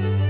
Bye.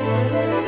Música